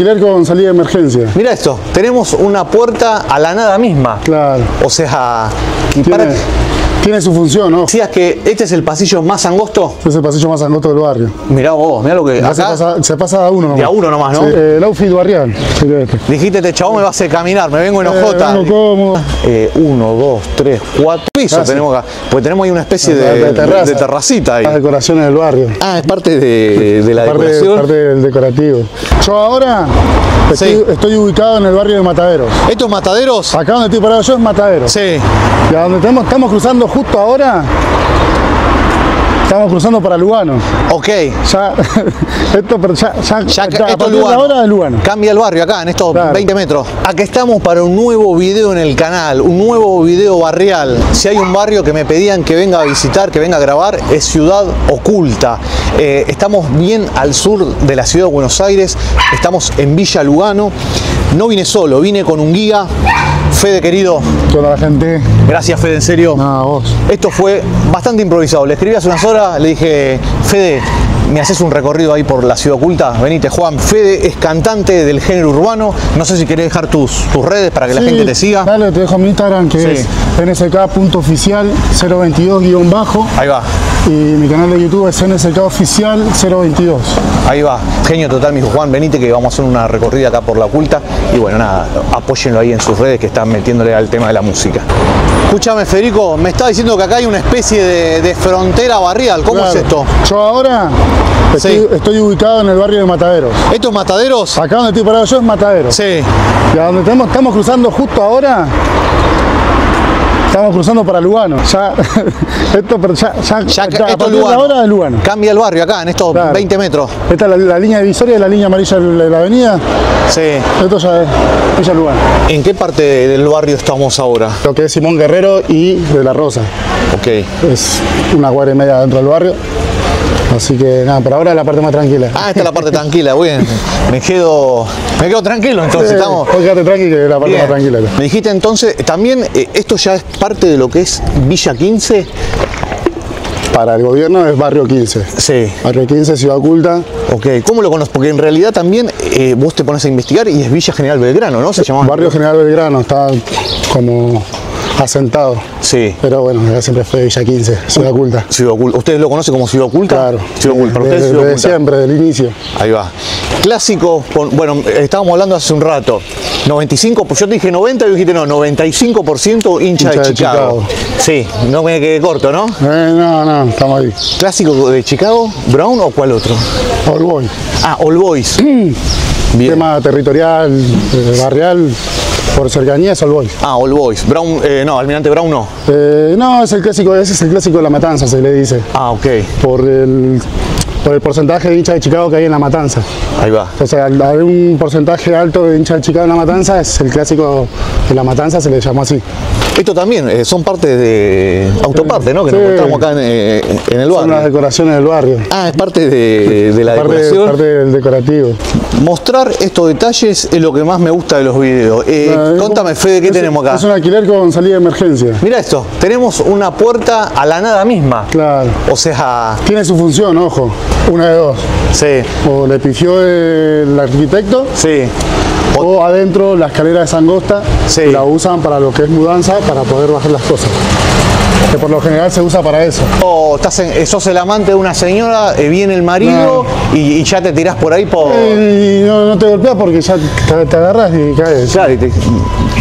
alquiler con salida de emergencia. Mira esto, tenemos una puerta a la nada misma. Claro. O sea, y para, tiene su función, ¿no? decías que este es el pasillo más angosto. Es el pasillo más angosto del barrio. Mirá vos, mirá lo que Acá se pasa, se pasa a uno nomás. De a uno nomás, ¿no? Sí, eh, el outfit barrial. sería este. dijiste, este chabón me va a hacer caminar, me vengo en Eh, ojota. vengo cómodo. Eh, uno, dos, tres, cuatro pisos tenemos acá. Porque tenemos ahí una especie de, De terraza. de terracita ahí. Las decoraciones del barrio. Ah, es parte de, de la parte, decoración. parte del decorativo. Yo ahora estoy, Sí. estoy ubicado en el barrio de Mataderos. ¿Estos mataderos? Acá donde estoy parado yo es Mataderos. Sí. Y a donde estamos cruzando justo ahora, estamos cruzando para Lugano. Ok. Ya, esto, pero ya, ya, Ya a ca- esto es partir de Lugano. ahora es Lugano. Cambia el barrio acá, en estos Claro. 20 metros. Acá estamos para un nuevo video en el canal, un nuevo video barrial. Si hay un barrio que me pedían que venga a visitar, que venga a grabar, es Ciudad Oculta. Eh, estamos bien al sur de la ciudad de Buenos Aires, estamos en Villa Lugano. No vine solo, vine con un guía. Fede querido, Toda la gente. gracias Fede, en serio. Nada, vos. Esto fue bastante improvisado. Le escribí hace unas horas, le dije, Fede, ¿me haces un recorrido ahí por la ciudad oculta? Venite, Juan. Fede es cantante del género urbano. No sé si querés dejar tus, tus redes para que la gente te siga. Dale, te dejo mi Instagram que Sí. es nsk.oficial 022-bajo Ahí va, y mi canal de YouTube es nsk oficial 022. ahí va. Genio total, mi hijo Juan. Venite que vamos a hacer una recorrida acá por la oculta. Y bueno, nada, apóyenlo ahí en sus redes que están metiéndole al tema de la música. Escúchame, Federico, me está diciendo que acá hay una especie de, de frontera barrial. ¿Cómo es esto? Yo ahora estoy, Sí. estoy ubicado en el barrio de Mataderos. ¿Estos mataderos? Acá donde estoy parado yo es Mataderos. Sí. Y a donde estamos, estamos cruzando justo ahora, estamos cruzando para Lugano. Ya, esto, pero ya, ya, Ya a que esto de Lugano. ahora es Lugano. Cambia el barrio acá, en estos Claro. 20 metros. Esta es la, la línea divisoria de la línea amarilla de la avenida. Sí. Esto ya es Villa Lugano. ¿En qué parte del barrio estamos ahora? Lo que es Simón Guerrero y de la Rosa. Ok. Es una cuadra y media dentro del barrio. Así que nada, por ahora es la parte más tranquila. Ah, esta es la parte tranquila, bien. Me quedo, me quedo tranquilo entonces. Estamos. vos quedate tranqui que es la parte Bien. más tranquila. Me dijiste entonces, también eh, esto ya es parte de lo que es Villa 15. Para el gobierno es barrio 15. Sí. Barrio 15, Ciudad Oculta. Ok, ¿cómo lo conoces? Porque en realidad también eh, vos te pones a investigar y es Villa General Belgrano, ¿no? Se llamaba. Barrio General Belgrano, está como asentado. Sí. Pero bueno, acá siempre fue Villa 15, Ciudad Oculta. Ciudad Oculta. ¿Ustedes lo conocen como Ciudad Oculta? Claro. Ciudad Oculta. Para ustedes, Desde, Ciudad Oculta. siempre, del inicio. Ahí va. Clásico, con- bueno, estábamos hablando hace un rato. 95, pues yo te dije 90 y dijiste no, 95% hincha, de, Hincha de Chicago. Chicago. Sí, no me quedé corto, ¿no? Eh, no, no, estamos ahí. ¿Clásico de Chicago, Brown o cuál otro? All Boy. Ah, All Boys. Bien. Tema territorial, eh, barrial, por cercanía es All Boy. Ah, All Boys. Brown, eh, no, Almirante Brown no. Eh, no, es el clásico, ese es el clásico de la matanza, se le dice. Ah, ok. Por el, por el porcentaje de hinchas de Chicago que hay en la matanza. Ahí va. O sea, al haber un porcentaje alto de hinchas de Chicago en la matanza, es el clásico de la matanza, se le llamó así. Esto también eh, son parte de autoparte, ¿no? Que nos Sí. encontramos acá en, eh, en el Son las barrio. decoraciones del barrio. Ah, es parte de, de la Parte, decoración. parte del decorativo. Mostrar estos detalles es lo que más me gusta de los videos. Eh, es contame, Fede, ¿qué es- tenemos acá? Es un alquiler con salida de emergencia. Mira esto, tenemos una puerta a la nada misma. Claro. O sea, Tiene su función, ojo. Una de dos. sí, O le pifió el arquitecto, sí. O- o adentro la escalera es angosta. Sí. La usan para lo que es mudanza, para poder bajar las cosas. Que por lo general se usa para eso. o estás en- eh, sos el amante de una señora, eh, viene el marido y, y ya te tirás por ahí por. Y no, no te golpeas porque ya te, te agarras y caes. Claro, y te-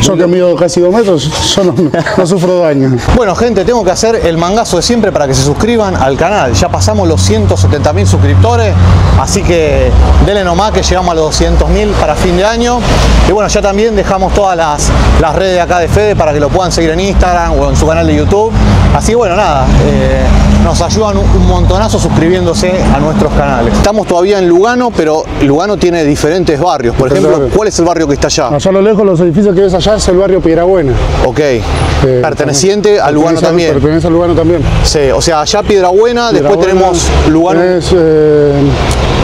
Yo que mido casi dos metros, yo no, no sufro daño. Bueno, gente, tengo que hacer el mangazo de siempre para que se suscriban al canal. Ya pasamos los 170 mil suscriptores, así que denle nomás que llegamos a los 200 mil para fin de año. Y bueno, ya también dejamos todas las, las redes de acá de Fede para que lo puedan seguir en Instagram o en su canal de YouTube. Así que bueno, nada, eh, nos ayudan un, montonazo suscribiéndose a nuestros canales. Estamos todavía en Lugano, pero Lugano tiene diferentes barrios. Por ejemplo. ¿cuál es el barrio que está allá? Allá a lo lejos, los edificios que ves allá es el barrio Piedrabuena. Ok, Eh, perteneciente a Lugano pertenece también. Pertenece a Lugano también. Sí, o sea, allá Piedra Buena, después Piedrabuena, tenemos Lugano. Tenés, eh,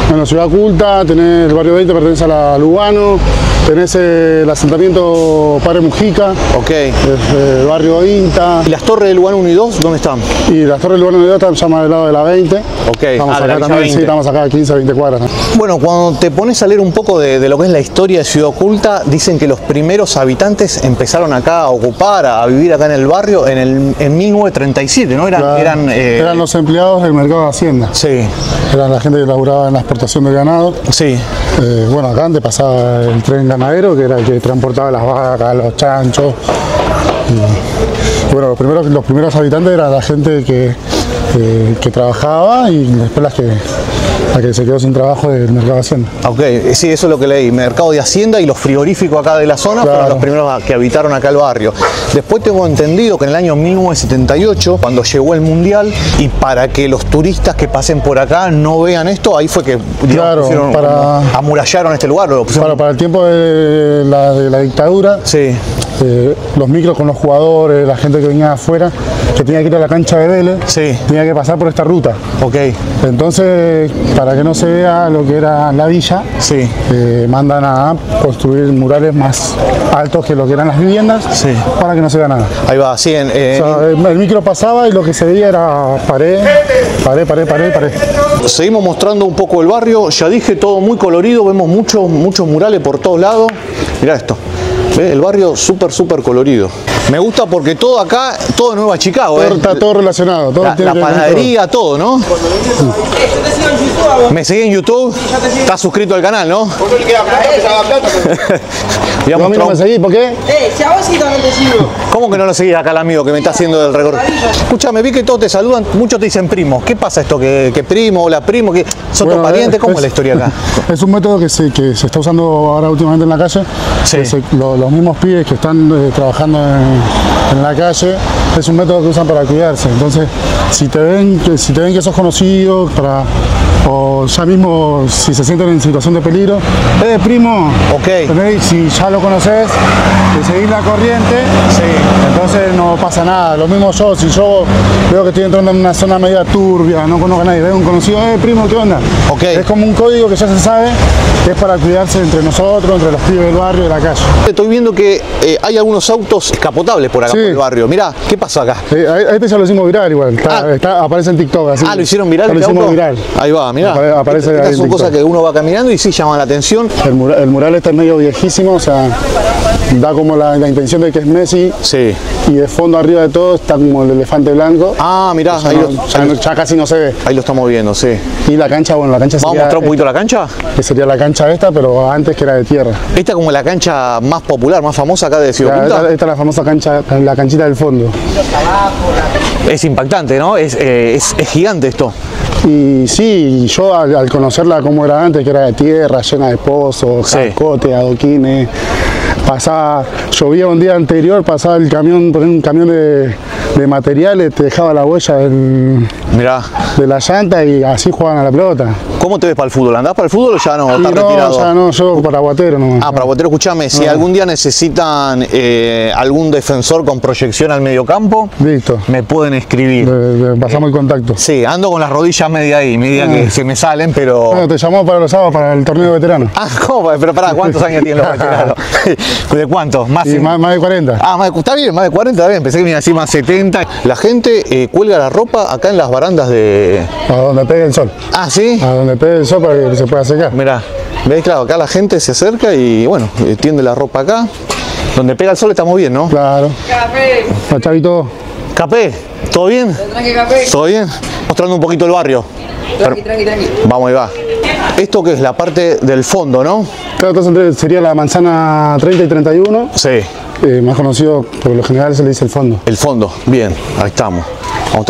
bueno, Ciudad Oculta, tenés el barrio 20, pertenece a la Lugano. Tenés el asentamiento Padre Mujica, Ok. eh, el barrio Inta, ¿Y las torres del Lugar 1 y 2 dónde están? y las torres del Lugar Unidad están llama del lado de la 20. Ok, Estamos ah, de la acá también, 20. sí, estamos acá a 15, 20 cuadras. ¿no? Bueno, cuando te pones a leer un poco de, de lo que es la historia de Ciudad Oculta, dicen que los primeros habitantes empezaron acá a ocupar, a vivir acá en el barrio en, el, en 1937, ¿no? Eran, Claro, eran, eh, eran los empleados del mercado de Hacienda. Sí, Eran la gente que laburaba en la exportación de ganado. sí. Eh, bueno, acá antes pasaba el tren ganadero, que era el que transportaba las vacas, los chanchos. Bueno, los primeros, los primeros habitantes eran la gente que, eh, que trabajaba y después las que, la que se quedó sin trabajo del mercado de Hacienda. Ok, sí, eso es lo que leí. Mercado de Hacienda y los frigoríficos acá de la zona fueron los primeros que habitaron acá el barrio. Después tengo entendido que en el año 1978, cuando llegó el Mundial, y para que los turistas que pasen por acá no vean esto, ahí fue que digamos, Claro, pusieron para- como amurallaron este lugar. Lo Para, para el tiempo de la, de la dictadura, Sí, eh, los micros con los jugadores, la gente que venía de afuera, que tenía que ir a la cancha de Vélez, Sí. tenía que pasar por esta ruta. ok, Entonces, para que no se vea lo que era la villa, sí. eh, mandan a construir murales más altos que lo que eran las viviendas Sí. para que no se vea nada. Ahí va, sí, en- eh, O sea, el, el micro pasaba y lo que se veía era pared, pared, pared, pared, pared. Seguimos mostrando un poco el barrio, ya dije, todo muy colorido, vemos muchos, muchos murales por todos lados. Mirá esto, ¿ve? el barrio súper, súper colorido. Me gusta porque todo acá, todo de Nueva Chicago, ¿eh? Todo- Está todo relacionado. Todo La, tiene la panadería, todo, ¿no? Me seguí en YouTube, estás suscrito al canal, ¿no? Voy a No, a mí no mostrar me un- seguís, ¿por qué? Eh, si a vos sí también te sigo. ¿Cómo que no lo seguís acá al amigo que me está haciendo el recorrido? Escúchame, vi que todos te saludan, muchos te dicen primo. ¿Qué pasa esto? ¿Que, que primo, hola primo? que ¿Son Bueno, todos parientes? es- ¿Cómo es la historia acá? Es un método que se, que se está usando ahora últimamente en la calle. Sí. Se- lo- los mismos pibes que están eh, trabajando en, en la calle, es un método que usan para cuidarse. Entonces, si te ven que, si te ven que sos conocido, para, o ya mismo si se sienten en situación de peligro, eh, primo, Ok. ¿entendés? si ya lo conoces, seguís la corriente, entonces no pasa nada. Lo mismo yo, si yo veo que estoy entrando en una zona media turbia, no conozco a nadie, veo un conocido, eh, primo, ¿qué onda? Ok. Es como un código que ya se sabe, que es para cuidarse entre nosotros, entre los pibes del barrio y de la calle. Estoy viendo que eh, hay algunos autos escapotables por acá Sí. por el barrio. Mirá, ¿qué pasó acá? Eh, a este ya lo hicimos viral igual, está- Ah. está- aparece en TikTok. Así, Ah, lo hicieron viral. Lo este hicimos auto? viral. Ahí va, mirá. Apare- aparece Estas son cosas que uno va caminando y sí llaman la atención. El, mura- el mural está medio viejísimo, o sea, da como la, la intención de que es Messi. Sí. Y de fondo arriba de todo está como el elefante blanco. Ah, mirá, Ya ahí, no- lo, ya, casi no se ve. ahí lo estamos viendo, sí. Y la cancha, bueno, la cancha Vamos a sería, mostrar un poquito la cancha. que sería la cancha esta, pero antes que era de tierra. Esta es como la cancha más popular, más famosa acá de Ciudad Oculta. esta, esta es la famosa cancha, la canchita del fondo. Es impactante, ¿no? Es, eh, es, es gigante esto. Y sí, yo al, al conocerla como era antes, que era de tierra, llena de pozos, Sí. cascotes, adoquines, pasaba, llovía un día anterior, pasaba el camión, un camión de, de materiales, te dejaba la huella del- Mirá. de la llanta y así jugaban a la pelota. ¿Cómo te ves para el fútbol? ¿Andás para el fútbol o ya no? ¿Estás no, retirado? ya no, yo para Guatero nomás. Ah, para Botero, escúchame, si algún día necesitan eh, algún defensor con proyección al mediocampo, Listo, me pueden escribir. le- le pasamos el contacto. Sí, ando con las rodillas media ahí, media que se me salen, pero... Bueno, te llamamos para los sábados para el torneo de veteranos. Ah, ¿cómo? Pero pará, ¿cuántos años tienen los veteranos? ¿De cuántos? Más, Y más, más de 40. Ah, más de- está bien, más de 40, está bien, pensé que me iba a decir más 70. La gente eh, cuelga la ropa acá en las barandas de... A donde pegue el sol. Ah, ¿sí? A donde pegue el sol para que se pueda secar. Mirá, ves, claro, acá la gente se acerca y bueno, eh, tiende la ropa acá. Donde pega el sol estamos bien, ¿no? Claro. Café. Pa' Chavito, Capé, ¿todo bien? Tranqui, café. ¿Todo bien? Mostrando un poquito el barrio. Tranqui, tranqui, tranqui. Vamos, ahí va. Esto que es la parte del fondo, ¿no? Claro, entonces entre- sería la manzana 30 y 31, Sí, eh, más conocido por lo general se le dice el fondo. el fondo. Bien, ahí estamos.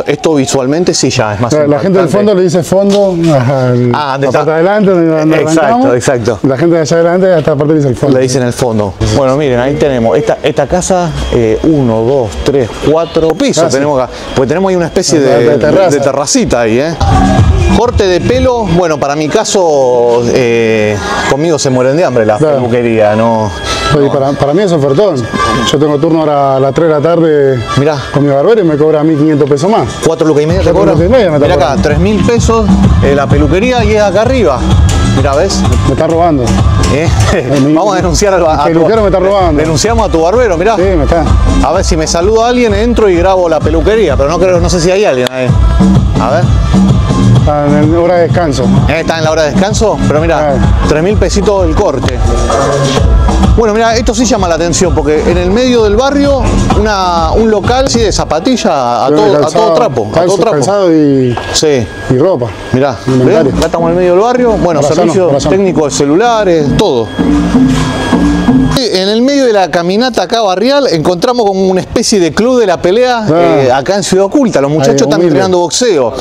Esto visualmente sí ya es más La, la gente del fondo le dice fondo al, Ah, de adelante, donde, donde Exacto, exacto. La gente de allá adelante a esta parte le dice el fondo. Le dicen el fondo. Bueno, miren, ahí tenemos esta, esta casa, eh, uno, dos, tres, cuatro pisos sí. tenemos acá. Porque tenemos ahí una especie de terracita ahí, ¿eh? Corte de pelo, bueno, para mi caso, eh, conmigo se mueren de hambre la Claro. peluquería, no, para, para mí es ofertón. Yo tengo turno ahora a las 3 de la tarde Mirá. con mi barbero y me cobra 1.500 pesos más. 4 lucas y media te Cuatro cobra. y media me Mirá acá, cobrando. 3 mil pesos eh, la peluquería y es acá arriba. Mirá, ¿ves? Me está robando. ¿Eh? Vamos a denunciar el a tu- peluquero me está robando. Denunciamos a tu barbero, mirá. Sí, me está. A ver si me saluda alguien, entro y grabo la peluquería, pero no creo, no sé si hay alguien ahí. A ver. Está en hora de descanso. Está en la hora de descanso, pero mira. 3 mil pesitos el corte. Bueno, mira, esto sí llama la atención porque en el medio del barrio una, un local sí de zapatilla a todo, a Calzado, todo trapo. A calzo- todo trapo. Calzado y, Sí. y ropa. Mirá, acá estamos en el medio del barrio. Bueno, servicio técnico de celulares, todo. En el medio de la caminata acá barrial encontramos como una especie de club de la pelea Ah. eh, acá en Ciudad Oculta. Los muchachos están entrenando boxeo.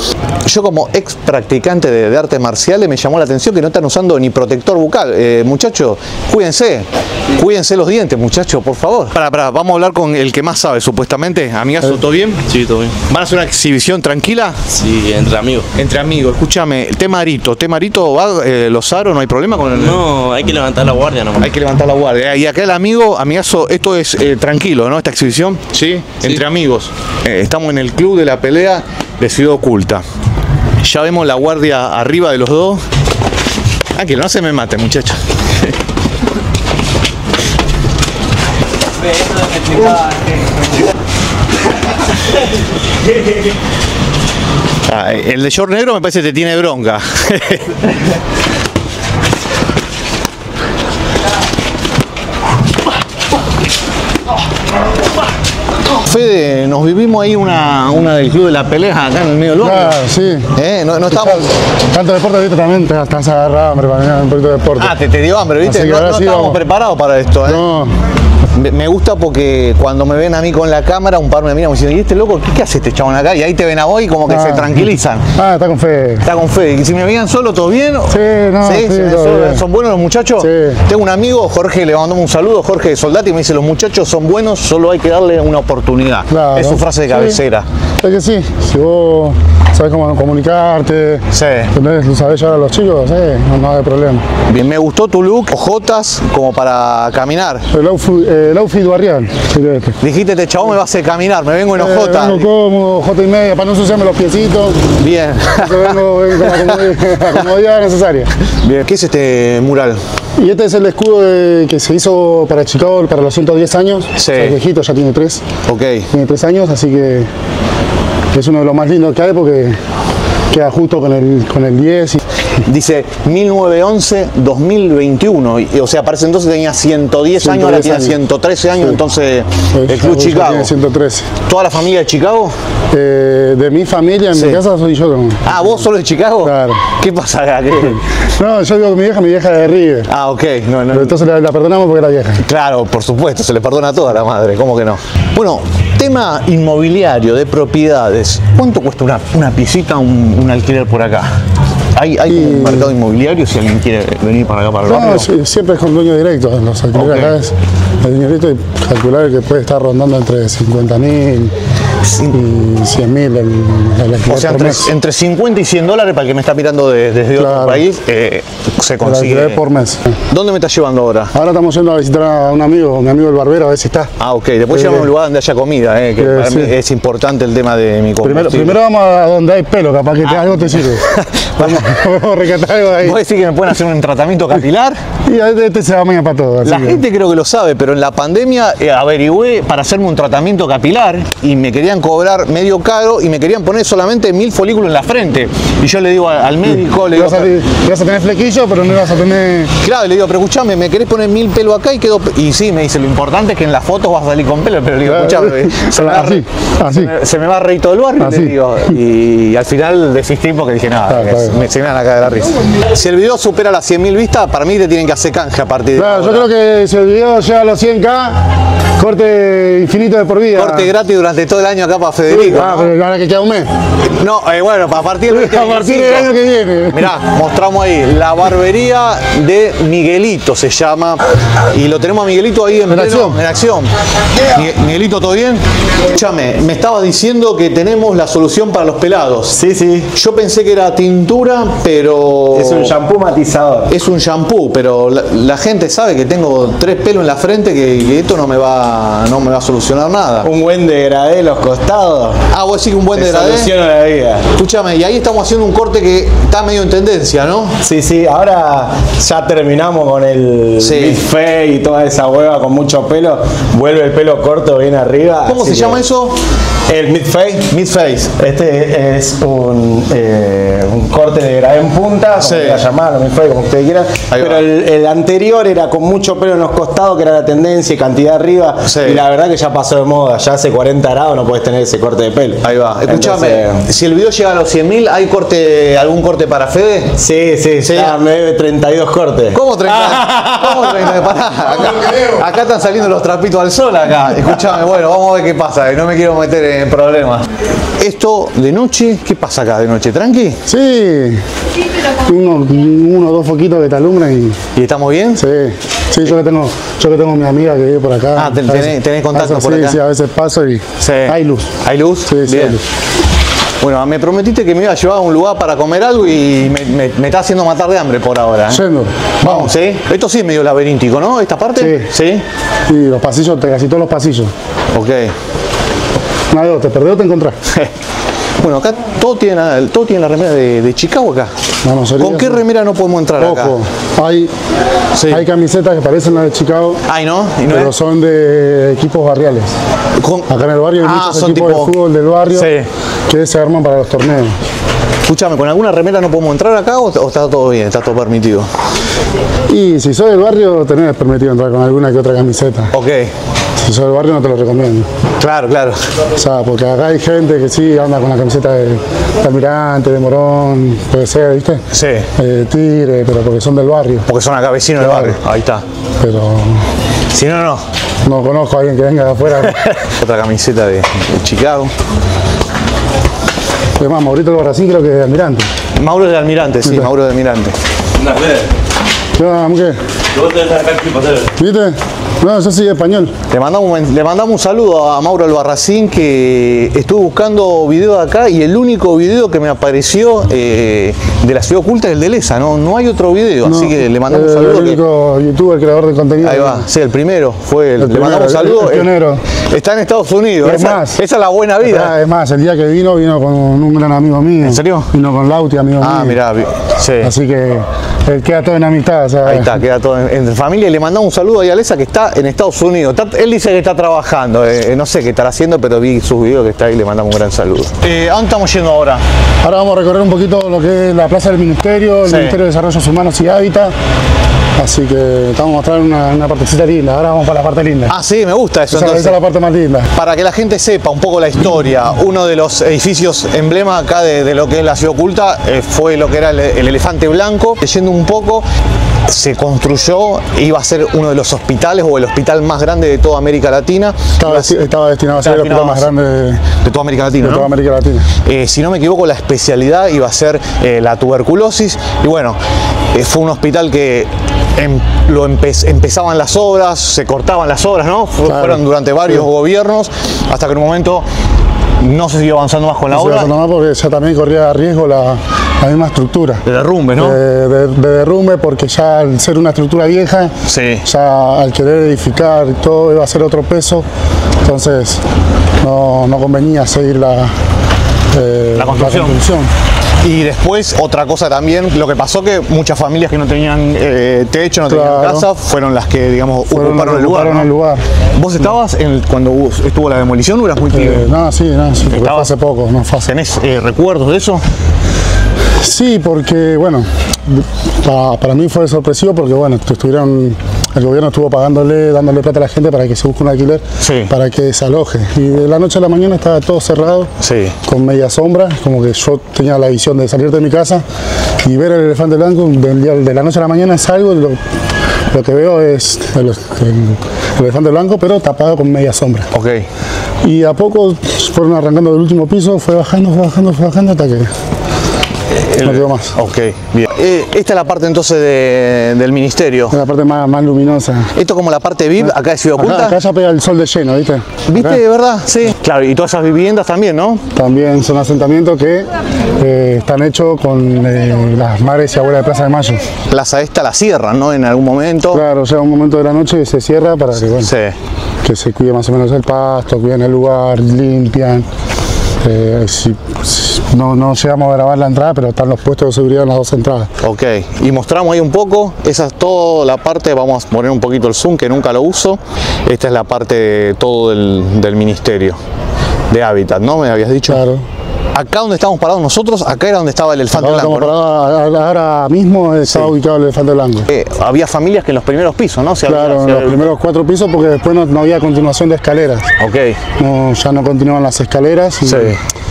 Yo como ex practicante de, de artes marciales me llamó la atención que no están usando ni protector bucal. Eh, muchachos, cuídense. Cuídense los dientes, muchachos, por favor. Para, para, vamos a hablar con el que más sabe, supuestamente. Amigazo, ¿todo bien? Sí, todo bien. ¿Van a hacer una exhibición tranquila? Sí, entre amigos. Entre amigos, escúchame, tema Arito, tema Arito va, eh, los aros, no hay problema con el. No, hay que levantar la guardia nomás. Hay que levantar la guardia. Y acá el amigo, amigazo, esto es eh, tranquilo, ¿no? Esta exhibición, ¿sí? Entre amigos. Eh, estamos en el club de la pelea de Ciudad Oculta. Ya vemos la guardia arriba de los dos. Tranquilo, no se me mate, muchachos. Ah, el de short negro me parece que te tiene bronca. Fede, nos vivimos ahí una, una del club de la pelea acá en el medio del barrio. Claro, sí. Eh, no, no estamos. Tanto deporte, viste, también te estás agarrado, hombre, para mí un poquito de deporte. Ah, te, te dio hambre, ¿viste? No, no sí estábamos vamos. preparados para esto, ¿eh? No, Me- Me gusta porque cuando me ven a mí con la cámara, un par me miran diciendo, ¿y este loco qué, qué hace este chabón acá? Y ahí te ven a vos y como que Ah. se tranquilizan. ah, está con fe. Está con Fede. ¿Y si me veían solo, todo bien? Sí, no. ¿Son buenos los muchachos? Sí. Tengo un amigo, Jorge, le mandamos un saludo, Jorge de Soldati, me dice, los muchachos son buenos, solo hay que darle una oportunidad. Claro. Es su frase de cabecera. Es que sí, si vos sabes cómo comunicarte, Sí. tenés, lo sabés llevar a los chicos, eh, no, no hay problema. Bien, me gustó tu look, ojotas, como para caminar. El outfit, eh, el outfit barrial, este. Dijiste, este chabón me va a hacer caminar, me vengo en Eh, ojota. vengo cómodo, jota y media, para no ensuciarme los piecitos, Bien. vengo, vengo con la comodidad, necesaria. Bien. ¿Qué es este mural? Y este es el escudo de- que se hizo para Chicago para los 110 años. Sí. O sea, viejito, ya tiene tres. Ok. Tiene tres años, así que es uno de los más lindos que hay porque queda justo con el, con el 10. Dice 1911-2021. y- O sea, para ese entonces tenía 110 años, ahora 110 tiene años. 113 años, Sí. entonces el Club Chicago. Tiene 113. ¿Toda la familia de Chicago? Eh, de mi familia, en Sí. mi casa, soy yo. como- Ah, ¿vos solo de Chicago? Claro. ¿Qué pasa acá? No, yo digo que mi vieja, mi vieja es de River. Ah, ok. No, no. Pero entonces la, la perdonamos porque era vieja. Claro, por supuesto, se le perdona a toda la madre, ¿cómo que no? Bueno, tema inmobiliario, de propiedades. ¿Cuánto cuesta una, una piecita, un, un alquiler por acá? ¿Hay, hay un mercado inmobiliario si alguien quiere venir para acá, para el No, barrio? sí, siempre es con dueño directo. Los alquileres Ok. acá es el dueño directo y calcular que puede estar rondando entre 50 mil y 100 mil O sea, entre, mes. entre 50 y 100 dólares para el que me está mirando de- desde otro Claro. país, eh, se consigue. por mes. ¿Dónde me estás llevando ahora? Ahora estamos yendo a visitar a un amigo, mi amigo el barbero, a ver si está. Ah, ok. Después Eh, llevamos a un lugar donde haya comida, eh, que eh, para sí. mí es importante el tema de mi comida. Primero, primero vamos a donde hay pelo, capaz que te- algo te sirve. vamos, vamos a rescatar algo de ahí. ¿Vos decís que me pueden hacer un tratamiento capilar? Y este, se va mañana para todo. La que- gente creo que lo sabe, pero en la pandemia averigüé para hacerme un tratamiento capilar y me querían cobrar medio caro y me querían poner solamente mil folículos en la frente. Y yo le digo al médico, le digo, Ibas a, tener flequillo, pero no ibas a tener. claro, le digo, pero escuchame, ¿me querés poner mil pelo acá y quedó? pe-?" Y sí, me dice, lo importante es que en las fotos vas a salir con pelo, pero le digo, escuchame, se me, va Así, re- así. se me- se me va a reír todo el barrio, Así. le digo. Y, al final desistí porque dije, nada, Ah, me, se me van a caer de la risa. Si el video supera las 100.000 vistas, para mí te tienen que hacer canje a partir de Claro, yo creo que si el video llega a los 100k, Corte infinito de por vida. Corte gratis durante todo el año acá para Federico. Ah, ¿no? pero ahora que queda un mes. No, eh, bueno, a partir del A partir del año que viene. Mirá, mostramos ahí la barbería de Miguelito se llama. Y lo tenemos a Miguelito ahí en, En pleno- acción. en acción. Migue- Miguelito, ¿todo bien? Escúchame, me estabas diciendo que tenemos la solución para los pelados. Sí, sí. Yo pensé que era tintura, pero. Es un shampoo matizador. Es un shampoo, pero la, la gente sabe que tengo tres pelos en la frente que, que esto no me va no me va a solucionar nada. Un buen degradé en los costados. Ah, vos decís que un buen Te degradé. soluciona la vida. Escúchame, y ahí estamos haciendo un corte que está medio en tendencia, ¿no? Sí, sí, ahora ya terminamos con el Sí. Face y toda esa hueva con mucho pelo. Vuelve el pelo corto bien arriba. ¿Cómo se llama eso? El mid face. Mid face. Este es un, eh, un corte de grado en punta, como Sí. quieran llamarlo, mid face, como ustedes quieran. Ahí. Pero el, el anterior era con mucho pelo en los costados, que era la tendencia y cantidad arriba. Sí. Y la verdad que ya pasó de moda. Ya hace 40 grados no puedes tener ese corte de pelo. Ahí va. Escúchame, Entonces, si el video llega a los 100.000, ¿hay corte, algún corte para Fede? Sí, sí, Sí. ya me debe 32 cortes. ¿Cómo 30? ¿Cómo 30? Pará, acá, acá están saliendo los trapitos al sol acá. Escúchame, bueno, vamos a ver qué pasa, que no me quiero meter en problemas. Esto de noche, ¿qué pasa acá de noche? ¿Tranqui? Sí. Uno, uno o dos foquitos que te alumbran y. ¿Y estamos bien? Sí. Sí, yo que tengo, yo que tengo mi amiga que vive por acá. Ah, ten- A veces- tenés- contacto veces por sí, acá. Sí, a veces paso y Sí. hay luz. ¿Hay luz? Sí, sí, hay luz. Bueno, me prometiste que me iba a llevar a un lugar para comer algo y me, me- me está haciendo matar de hambre por ahora. ¿eh? Yendo. Vamos, ¿sí? Esto sí es medio laberíntico, ¿no? ¿Esta parte? Sí. ¿Sí? Y los pasillos, te- casi todos los pasillos. Ok. Dos, te perdés o te encontrás. Bueno, acá todo tiene, todo tiene la remera de, de Chicago acá. Mayoría ¿Con qué remera no podemos entrar acá? Ojo, hay, Sí. hay camisetas que parecen las de Chicago, Ay, ¿no? ¿Y no pero es? son de equipos barriales. Con- Acá en el barrio hay Ah, muchos son equipos tipo- de fútbol del barrio Sí. que se arman para los torneos. Escúchame, ¿con alguna remera no podemos entrar acá o, o está todo bien? ¿Está todo permitido? Y si sos del barrio, tenés permitido entrar con alguna que otra camiseta. Ok. Si sos del barrio, no te lo recomiendo. Claro, claro. O sea, porque acá hay gente que sí anda con la camiseta de, de Almirante, de Morón, puede ser, ¿viste? Sí. Eh, Tigre, pero porque son del barrio. Porque son acá vecinos del barrio. Ahí está. Pero Si no, no. no conozco a alguien que venga de afuera. Otra camiseta de, de Chicago. Además, Maurito Albarracín creo que es de Almirante. Mauro de Almirante, sí. Mauro de Almirante. Una vez. ¿Qué onda, hacer. ¿Viste? No, yo soy español. Le mandamos, le mandamos un saludo a Mauro Albarracín que estuve buscando video de acá y el único video que me apareció eh, de la ciudad oculta es el de Lesa, no, no hay otro video, así que le mandamos un eh, saludo. El que- único youtuber, creador de contenido. Ahí va, sí, el primero fue el, El le mandamos un saludo. el- pionero. Está en Estados Unidos, Es esa, más. esa es la buena vida. Ah, es más, el día que vino, vino con un gran amigo mío. ¿En serio? Vino con Lauti, amigo mío. Ah, mirá, sí. Así que eh, queda todo en amistad. o sea, Ahí está, queda todo en- entre familia y le mandamos un saludo ahí a Lesa que está en Estados Unidos. Está- él dice que está trabajando, eh, no sé qué estará haciendo, pero vi sus videos que está ahí y le mandamos un gran saludo. Eh, ¿A dónde estamos yendo ahora? Ahora vamos a recorrer un poquito lo que es la Plaza del Ministerio, el Sí. Ministerio de Desarrollos Humanos y Hábitat. Así que estamos a mostrar una, una partecita linda. Ahora vamos para la parte linda. Ah, sí, me gusta eso. esa, esa entonces. es la parte más linda. Para que la gente sepa un poco la historia, uno de los edificios emblema acá de, de lo que es la ciudad oculta eh, fue lo que era el, el elefante blanco. Leyendo un poco, se construyó, iba a ser uno de los hospitales o el hospital más grande de toda América Latina. Estaba, ser- destinado a ser el hospital más grande de, de toda América Latina, de ¿no? toda América Latina. Eh, si no me equivoco, la especialidad iba a ser eh, la tuberculosis. Y bueno, eh, fue un hospital que em- lo empe- empezaban las obras, se cortaban las obras, ¿no? Claro. Fueron durante varios Sí. gobiernos, hasta que en un momento no se siguió avanzando más con la Se obra. a tomar porque ya también corría riesgo la, la misma estructura. De derrumbe, ¿no? De, de- de derrumbe porque ya al ser una estructura vieja, Sí. ya al querer edificar y todo iba a ser otro peso, entonces no, no convenía seguir la, eh, La construcción. construcción. Y después, otra cosa también, lo que pasó que muchas familias que no tenían eh, techo, no tenían casa, fueron las que, digamos, Fueron ocuparon el lugar. ocuparon ¿no? el lugar. ¿Vos estabas en el- cuando estuvo la demolición o eras muy pibe? Eh, no, sí, no, sí, fue hace poco, no fue hace ¿Tenés eh, recuerdos de eso? Sí, porque bueno, pa- para, mí fue sorpresivo porque bueno, tu- estuvieron, el gobierno estuvo pagándole, dándole plata a la gente para que se busque un alquiler, Sí. para que desaloje. Y de la noche a la mañana estaba todo cerrado, Sí. con media sombra, como que yo tenía la visión de salir de mi casa y ver el elefante blanco, de la noche a la mañana salgo y lo, lo que veo es el, el elefante blanco, pero tapado con media sombra. Ok. Y a poco fueron arrancando del último piso, fue bajando, fue bajando, fue bajando hasta que no quedó más. Ok, bien. Eh, esta es la parte entonces de- del ministerio. Es la parte más, más luminosa. Esto como la parte VIP, acá es Ciudad Acá, Oculta. acá ya pega el sol de lleno, ¿viste? ¿Viste, Acá de verdad? Sí. Claro, y todas esas viviendas también, ¿no? también son asentamientos que eh, están hechos con eh, las madres y abuelas de Plaza de Mayo. Plaza esta la cierran, ¿no? En algún momento. Claro, llega un momento de la noche y se cierra para que, bueno, Sí. que se cuide más o menos el pasto, cuiden el lugar, limpian. Eh, si- no, no llegamos a grabar la entrada, pero están los puestos de seguridad en las dos entradas. Ok, y mostramos ahí un poco, esa es toda la parte, vamos a poner un poquito el zoom que nunca lo uso, esta es la parte de todo del, del ministerio de hábitat, ¿no? Me habías dicho. Claro. Acá donde estamos parados nosotros, acá era donde estaba el elefante blanco. estamos ¿no? parados, ahora mismo está Sí. ubicado el elefante blanco. Eh, había familias que en los primeros pisos, ¿no? Se Claro, en los primeros cuatro pisos porque después no, no había continuación de escaleras. Ok, No, ya no continuaban las escaleras y Sí.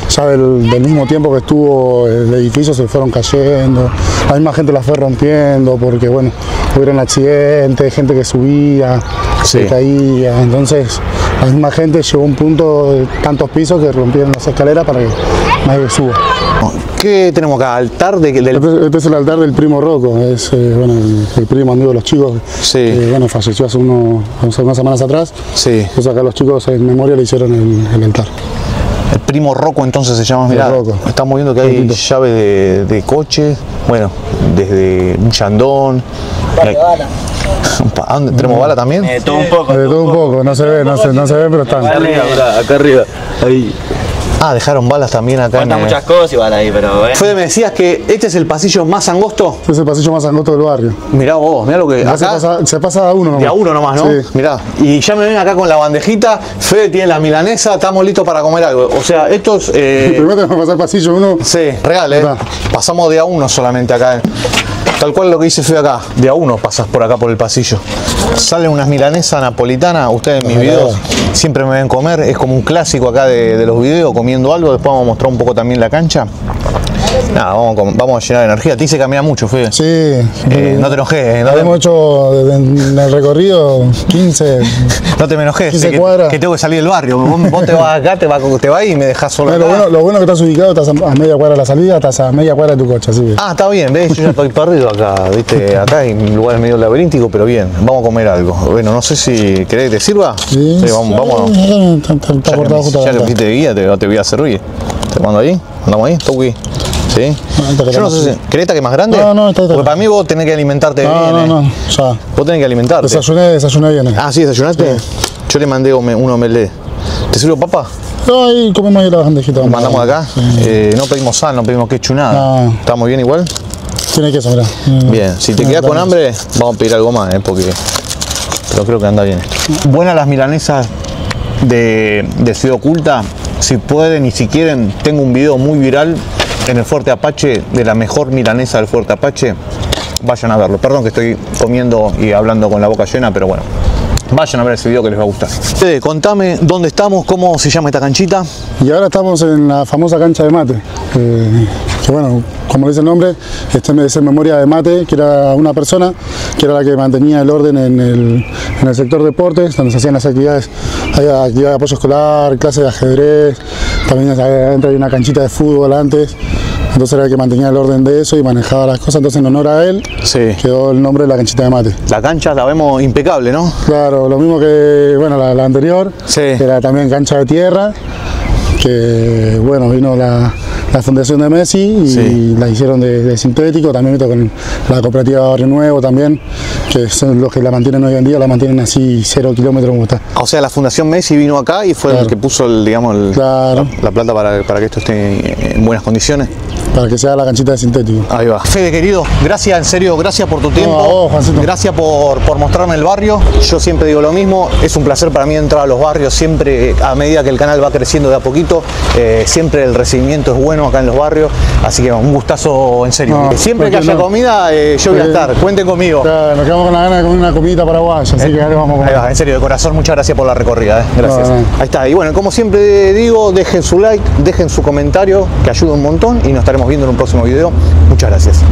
ya del, del mismo tiempo que estuvo el edificio se fueron cayendo. La misma gente las fue rompiendo porque bueno, hubieron accidentes, gente que subía, Sí. se caía. Entonces la misma gente llegó a un punto de tantos pisos que rompieron las escaleras para que nadie suba. ¿qué tenemos acá? Altar de, del... Este, este es el altar del primo Rocco, es eh, bueno, el, el primo amigo de los chicos Sí. que bueno, falleció hace, uno- hace unas semanas atrás. Sí, Entonces acá los chicos en memoria le hicieron el, el altar. el primo Rocco entonces se llama, mirá, Rocco. estamos viendo que hay Rocquito. llave de, de coche, bueno, desde un chandón. Eh, ¿A dónde? ¿Tenemos bala también? Eh, todo un poco. De todo un poco, no se ve, no se, no se ve, pero están. Acá arriba, acá arriba. Ahí. Ah, dejaron balas también acá Faltan muchas cosas y van ahí, pero eh. Fede, me decías que este es el pasillo más angosto. Este es el pasillo más angosto del barrio. Mirá vos, mirá lo que. Acá se pasa, se pasa a uno nomás. de a uno nomás, ¿no? Sí. Mirá. Y ya me ven acá con la bandejita. Fede tiene la milanesa, estamos listos para comer algo. O sea, estos. eh, Primero tenemos que pasar pasillo uno. sí, real, ¿eh? Mirá. Pasamos de a uno solamente acá. Tal cual lo que dice Fede acá. De a uno pasas por acá por el pasillo. Salen unas milanesas napolitanas. Ustedes en mis videos siempre me ven comer. Es como un clásico acá de, de los videos, comiendo algo. Después vamos a mostrar un poco también la cancha. Nada, vamos, a com- vamos a llenar de energía. Te hice caminar mucho, Fede. Sí. Eh, no te enojes, eh, no te- Hemos hecho en el recorrido 15. No te me enojes, 15 que, cuadras. que tengo que salir del barrio. Vos, vos te vas acá, te vas, te vas ahí y me dejas solo. Lo, acá. bueno, lo bueno que estás ubicado, estás a a media cuadra de la salida, estás a media cuadra de tu coche, así que. Ah, está bien, ves, yo ya estoy perdido acá, viste, acá hay un lugar medio laberíntico, pero bien, vamos a comer algo. Bueno, no sé si querés que te sirva. Sí, vamos, vamos. Está, está- está Ya que, cortado me, justo ya que fuiste de guía, te, te voy a servir. Te mando ahí, andamos ahí, toqui. ¿Sí? que Yo no sé si. sí. ¿Querés esta que es más grande? No, no, esta, esta. Porque para mí vos tenés que alimentarte No, bien. no, eh. no, ya. Vos tenés que alimentarte. Desayuné, desayuné bien. eh. Ah, sí, desayunaste. Yo le mandé un omelette. ¿Te sirvo papa? No, ahí comemos ahí la bandejita. vamos. Mandamos acá. Eh, no pedimos sal, no pedimos ketchup, nada. No. ¿Estamos bien igual? Tiene queso, mirá. Bien, si te quedas con hambre, vamos a pedir algo más, ¿eh? porque. Pero creo que anda bien. Buenas las milanesas de, de Ciudad Oculta. Si pueden y si quieren, tengo un video muy viral en el Fuerte Apache de la mejor milanesa del Fuerte Apache. Vayan a verlo. Perdón que estoy comiendo y hablando con la boca llena, pero bueno. Vayan a ver ese video que les va a gustar. Fede, contame dónde estamos, cómo se llama esta canchita. Y ahora estamos en la famosa cancha de mate. eh, que bueno, como dice el nombre, este es en memoria de mate, que era una persona que era la que mantenía el orden en el, en el sector deportes, donde se hacían las actividades, había actividad de apoyo escolar, clase de ajedrez, también adentro hay una canchita de fútbol antes. Entonces era el que mantenía el orden de eso y manejaba las cosas. Entonces en honor a él Sí. quedó el nombre de la canchita de mate. La cancha la vemos impecable, ¿no? Claro, lo mismo que bueno, la, la anterior, Sí. que era también cancha de tierra, que bueno, vino la, la fundación de Messi y Sí. la hicieron de, de sintético, también con la cooperativa Barrio Nuevo también, que son los que la mantienen hoy en día, la mantienen así cero kilómetros como está. O sea, la Fundación Messi vino acá y fue el que puso el, digamos, el- Claro. la, la plata para, para que esto esté en buenas condiciones. Para que sea la canchita de sintético. Ahí va. Fede, querido, gracias, en serio, gracias por tu tiempo. a vos, Juancito. gracias por, por mostrarme el barrio. Yo siempre digo lo mismo, es un placer para mí entrar a los barrios, siempre eh, a medida que el canal va creciendo de a poquito, eh, siempre el recibimiento es bueno acá en los barrios, así que un gustazo en serio. No, siempre que haya no. comida, eh, yo voy a estar, cuenten conmigo. Claro, nos quedamos con la gana de comer una comidita paraguaya, así que ahora vamos a Ahí comer. va, en serio, de corazón, muchas gracias por la recorrida. eh. Gracias. Ahí está. Y bueno, como siempre digo, dejen su like, dejen su comentario, que ayuda un montón y nos estaremos viendo en un próximo video. Muchas gracias.